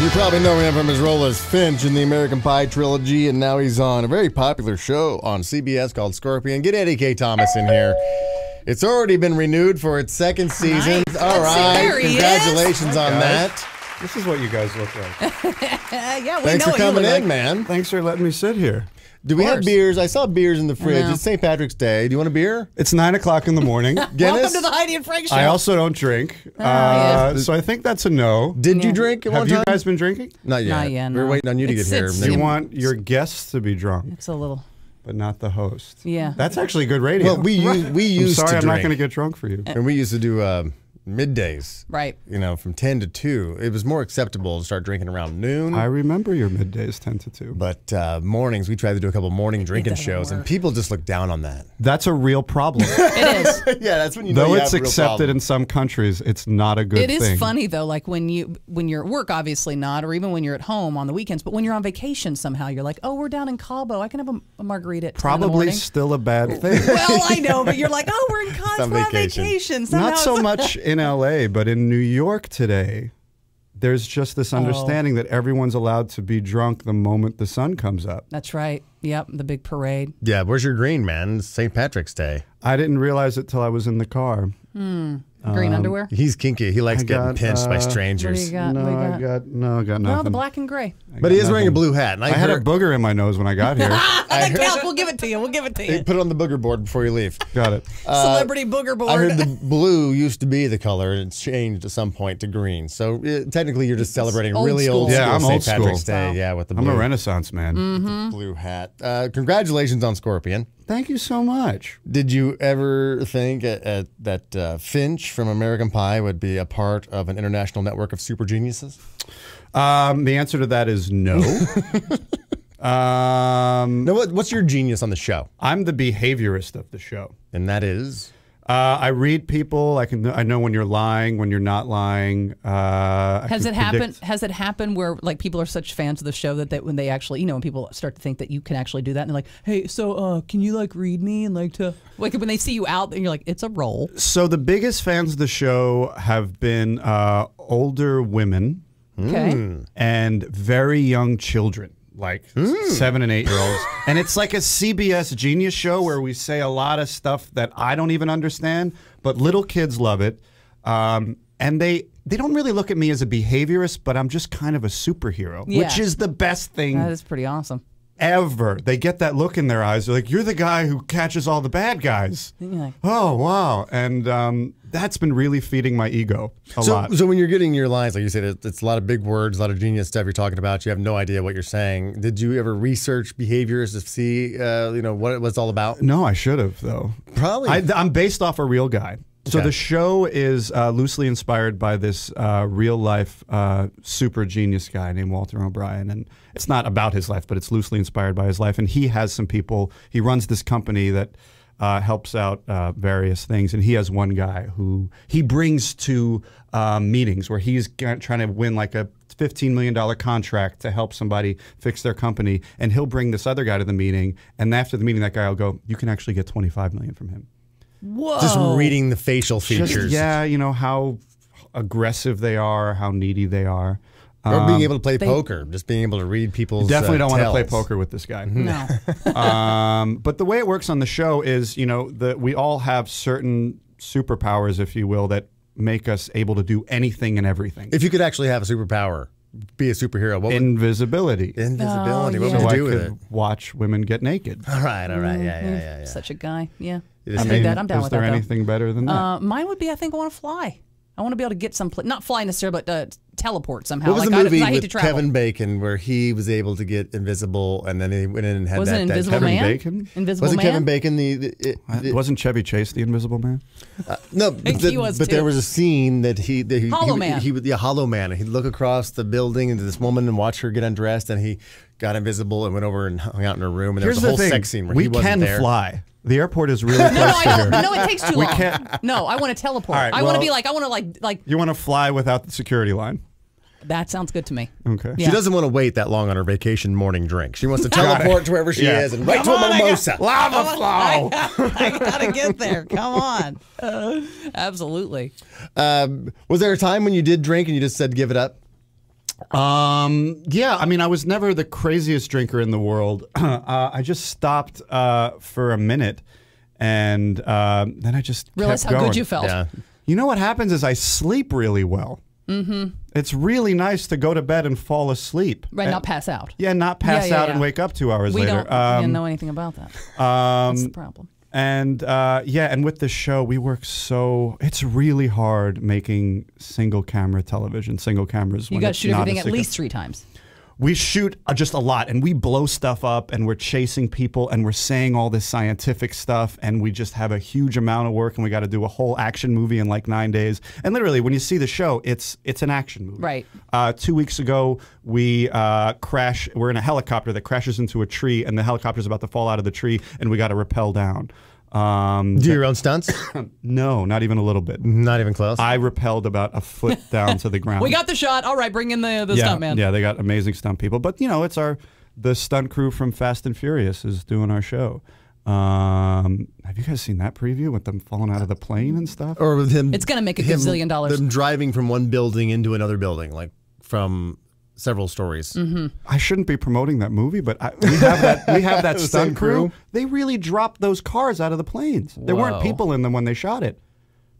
You probably know him from his role as Finch in the American Pie trilogy, and now he's on a very popular show on CBS called Scorpion. Get Eddie Kaye Thomas in here. It's already been renewed for its second season. Nice. All Let's see, right, there he is. congratulations on that. This is what you guys look like. Yeah, we Thanks know for what you coming look in, like. man. Thanks for letting me sit here. Do we have beers? I saw beers in the fridge. It's St. Patrick's Day. Do you want a beer? It's nine o'clock in the morning. Welcome Guinness? to the Heidi and Frank show. I also don't drink, uh, yeah. so I think that's a no. Did you drink at Have one you time? guys been drinking? Not yet. Not yet, We're no. waiting on you to It's- get here. it's- You Yeah. want your guests to be drunk, it's a little. but not the host. Yeah. That's actually good radio. well, we used, we I'm used sorry, to I'm not drink. going to get drunk for you. And we used to do uh, middays. Right. You know, from 10 to 2. It was more acceptable to start drinking around noon. I remember your middays 10 to 2. but uh, mornings, we tried to do a couple morning drinking doesn't shows, and people just look down on that. That's a real problem. It is. yeah, that's when you know Though you it's have a real accepted in some countries, it's not a good It thing. is funny though, like when you when you're at work, obviously not, or even when you're at home on the weekends. But when you're on vacation, somehow you're like, oh, we're down in Cabo. I can have a, a margarita. At 10 in the Probably still a bad thing. Well, I know, but you're like, oh, we're in Cabo. on We're on vacation. vacation. Not so much in LA, but in New York today, there's just Oh. this understanding that everyone's allowed to be drunk the moment the sun comes up. That's right. Yep, the big parade. Yeah, where's your green, man? It's St. Patrick's Day. I didn't realize it till I was in the car. Hmm. Green underwear. He's kinky. He likes I getting got, pinched by uh, strangers. What do you got? no, What do you I got? got no, I got nothing. Well, the black and gray. But he is got wearing a blue hat. And I, I had a booger in my nose when I got here. I like Cal. We'll give it to you. We'll give it to you. put it on the booger board before you leave. got it. Celebrity booger board. I heard the blue used to be the color and it's changed at some point to green. So uh, technically, you're just celebrating old really old school. school Yeah, I'm St. old Patrick's school. Day. Wow. Yeah, with the I'm a Renaissance man. Mm-hmm. blue hat. Uh, congratulations on Scorpion. Thank you so much. Did you ever think uh, uh, that uh, Finch from American Pie would be a part of an international network of super geniuses? Um, the answer to that is no. um, No, what, what's your genius on the show? I'm the behaviorist of the show. And that is Uh, I read people. I can. I know when you're lying, when you're not lying. Uh, Has can it happened? predict- Has it happened where like people are such fans of the show that, that when they actually, you know, when people start to think that you can actually do that, and they're like, "Hey, so uh, can you like read me and like to like when they see you out, and you're like, it's a role." So the biggest fans of the show have been uh, older women Okay. Hmm. and very young children, like seven and eight year olds. and it's like a CBS Genius show where we say a lot of stuff that I don't even understand, but little kids love it. Um, and they they don't really look at me as a behaviorist, but I'm just kind of a superhero, Yeah. which is the best thing That is pretty awesome. Ever. They get that look in their eyes. They're like, "You're the guy who catches all the bad guys." Like, Oh wow! And um, that's been really feeding my ego a so. lot. So when you're getting your lines, like you said, it's a lot of big words, a lot of genius stuff you're talking about. You have no idea what you're saying. Did you ever research behaviors to see, uh, you know, what it was all about? no, I should have though. Probably. I, I'm based off a real guy. So Okay. the show is uh, loosely inspired by this uh, real life uh, super genius guy named Walter O'Brien, and it's not about his life, but it's loosely inspired by his life. And he has some people. He runs this company that uh, helps out uh, various things, and he has one guy who he brings to um, meetings where he's trying to win like a $15 million contract to help somebody fix their company. And he'll bring this other guy to the meeting. And after the meeting, that guy will go, You can actually get 25 million from him. "Whoa!" just reading the facial Just, features. yeah, you know, how aggressive they are, how needy they are. Or being able to play they- poker, just being able to read people's. Definitely uh, don't want to play poker with this guy. no. um, but the way it works on the show is, you know, that we all have certain superpowers, if you will, that make us able to do anything and everything. If you could actually have a superpower, be a superhero, what would Invisibility. invisibility? Oh, What yeah. would so you I with could it? watch women get naked. All right, all right, yeah, yeah, yeah, yeah. Such a guy. Yeah. It I is- that. I'm down Is with there that. though. anything better than that? Uh, mine would be I think I want to fly. I want to be able to get some, not fly necessarily, but uh, teleport somehow. What was like the movie I hate to with travel. Kevin Bacon where he was able to get invisible and then he went in and had was that? that Invisible Kevin Man? Bacon? Invisible was it Man. Kevin Bacon? The, the, it- it- Wasn't Chevy Chase the Invisible Man? Uh, no, think but, he was but too. there was a scene that he that he Hollow he, Man. He, would yeah, Hollow Man. And he'd look across the building into this woman and watch her get undressed, and he got invisible and went over and hung out in her room. And there was a the whole thing: sex scene where we he wasn't can there. fly. The airport is really close No, no, to I here. No, it takes too We long. can't- No, I want to teleport. All right, I want to be like, I want to like, like You want to fly without the security line? That sounds good to me. Okay. Yeah. She doesn't want to wait that long on her vacation morning drink. She wants to teleport to wherever she Yeah. is and right to a mimosa. Lava flow. I gotta get there. Come on. absolutely. Um, was there a time when you did drink and you just said give it up? Um, yeah, I mean, I was never the craziest drinker in the world. uh, I just stopped uh, for a minute, and uh, then I just realized kept how going. good you felt. Yeah. You know what happens is I sleep really well. Mm-hmm. It's really nice to go to bed and fall asleep. Right, And- not pass out. Yeah, not pass Yeah, yeah, out and wake up two hours We later. don't yeah, Um, know anything about that. um, That's the problem. and uh, yeah, and with the show, we work so. It's really hard making single camera television, single cameras. You got to shoot everything at least three times. We shoot uh, just a lot and we blow stuff up and we're chasing people and we're saying all this scientific stuff and we just have a huge amount of work and we got to do a whole action movie in like nine days. And literally when you see the show it's it's an action movie. Right. uh, two weeks ago we uh, crash we're in a helicopter that crashes into a tree and the helicopter's about to fall out of the tree and we got to rappel down um, Do your own stunts? no not even a little bit Not even close. i rappelled about a foot down to the ground We got the shot. All right, bring in the the yeah, stunt man. Yeah, they got amazing stunt people. But you know, it's our the stunt crew from Fast and Furious is doing our show. Um, have you guys seen that preview with them falling out of the plane and stuff? or with him. It's gonna make a him- gazillion dollars. Them driving from one building into another building, like from several stories. Mm-hmm. I shouldn't be promoting that movie, but I, we have that we have that The stunt crew. crew? They really dropped those cars out of the planes. There weren't people in them when they shot it,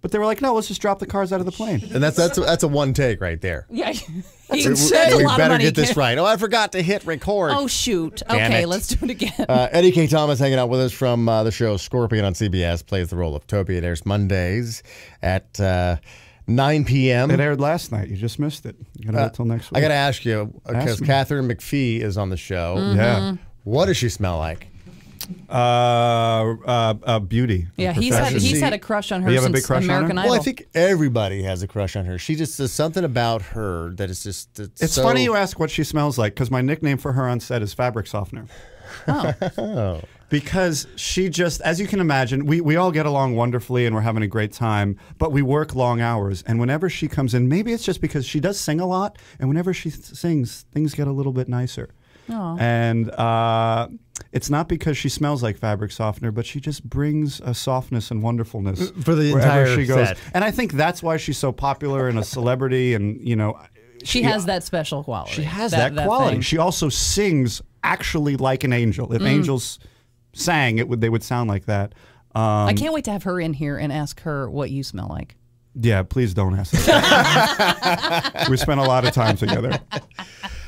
but they were like, "No, let's just drop the cars out of the plane." And that's that's that's a one take right there. Yeah, We- that's a we lot better get this right. Oh, I forgot to hit record. Oh shoot. Damn okay, it. let's do it again. Uh, Eddie Kaye Thomas hanging out with us from uh, the show Scorpion on CBS plays the role of Toby. It airs Mondays at uh, 9 p.m. It aired last night. You just missed it. You gotta wait till next week. I got to ask you because me. Katharine McPhee is on the show. Mm-hmm. yeah. What does she smell like? Uh, uh, uh, beauty. yeah, he's had he's had a crush on her You have a since big crush on her? American Idol. Well, I think everybody has a crush on her. She just does something about her that is just. It's, It's so- funny you ask what she smells like because my nickname for her on set is fabric softener. Oh. Because she just, as you can imagine, we, we all get along wonderfully and we're having a great time, but we work long hours. And whenever she comes in, maybe it's just because she does sing a lot, and whenever she sings, things get a little bit nicer. Aw. And uh, it's not because she smells like fabric softener, but she just brings a softness and wonderfulness For the wherever entire she goes. set. And I think that's why she's so popular and a celebrity. And you know, she has that special quality. she has that, that quality. thing. She also sings actually like an angel. Mm. If angels sang, it would they would sound like that. Um, I can't wait to have her in here and ask her what you smell like. yeah, please don't ask. That. we spent a lot of time together.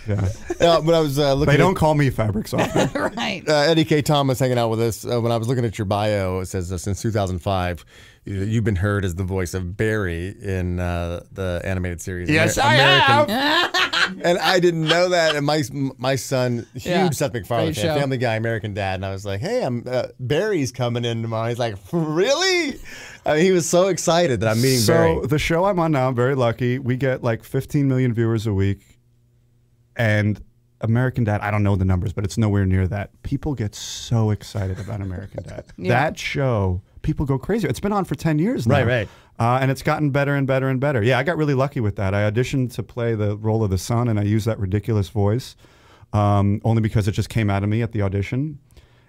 Yeah, Uh, when I was uh, looking they at don't call me fabric softener. right. uh, Eddie Kaye Thomas hanging out with us. Uh, when I was looking at your bio, it says uh, since 2005, you- you've been heard as the voice of Barry in uh, the animated series. Yes, Amer- I American- and I didn't know that. And my my son, huge Yeah, Seth MacFarlane great fan. Family Guy, American Dad, and I was like, "Hey, I'm uh, Barry's coming in tomorrow." He's like, "Really?" I mean, he was so excited that I'm meeting so Barry. the show I'm on now, I'm very lucky. We get like 15 million viewers a week, and American Dad. I don't know the numbers, but it's nowhere near that. People get so excited about American Dad. Yeah. That show, people go crazy. It's been on for 10 years now. Right, right. Uh, and it's gotten better and better and better. Yeah, I got really lucky with that. I auditioned to play the role of the son, and I used that ridiculous voice um, only because it just came out of me at the audition.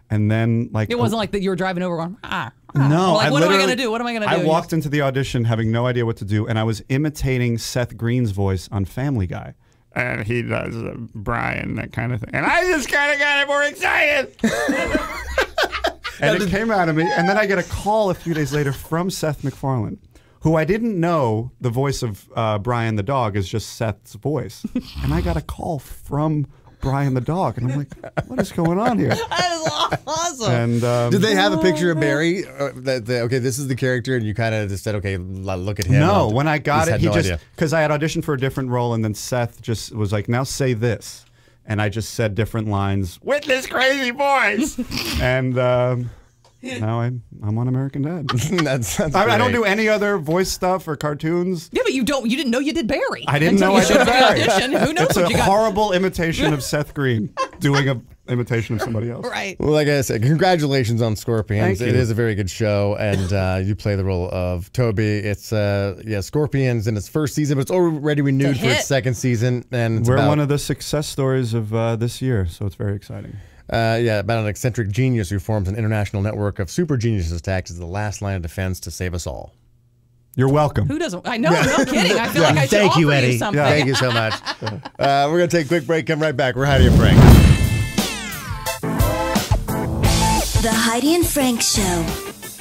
And then, like, It wasn't like that you were driving over going, ah. ah. no, Like, I what am I going to do? What am I going to do? I walked into the audition having no idea what to do, and I was imitating Seth Green's voice on Family Guy. And he does uh, Brian, that kind of thing. And I just kind of got more excited. and it came out of me. And then I get a call a few days later from Seth MacFarlane, who I didn't know the voice of uh, Brian the dog is just Seth's voice. and I got a call from Brian the dog. And I'm like, what is going on here? That is awesome. And um, Did they have a picture of Barry? Uh, that, that- okay, this is the character, and you kind of just said, "Okay, look at him." No, And when I got it, he no just because I had auditioned for a different role, and then Seth just was like, "Now say this," and I just said different lines with this crazy voice, and um, now I'm I'm on American Dad. that's, that's I, I don't do any other voice stuff or cartoons. yeah, but you don't. You didn't know you did Barry. I didn't know you I showed did Barry. audition. Who knows It's a you got? horrible imitation of Seth Green doing a imitation of somebody else. Right. Well, like I said, congratulations on Scorpions. Thank It you. is a very good show, and uh, you play the role of Toby. It's uh, yeah, Scorpions in its first season, but it's already renewed for its second season, and it's We're about, one of the success stories of uh, this year, so it's very exciting. Uh, yeah about an eccentric genius who forms an international network of super geniuses to act as the last line of defense to save us all. You're welcome. Who doesn't? I know. No kidding. I feel like I should Thank offer you, Eddie. something. Thank you so much. Uh, we're going to take a quick break. Come right back. We're Heidi and Frank. The Heidi and Frank Show.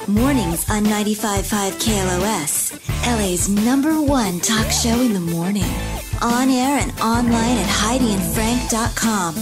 Mornings on 95.5 KLOS. LA's number one talk show in the morning. On air and online at HeidiandFrank.com.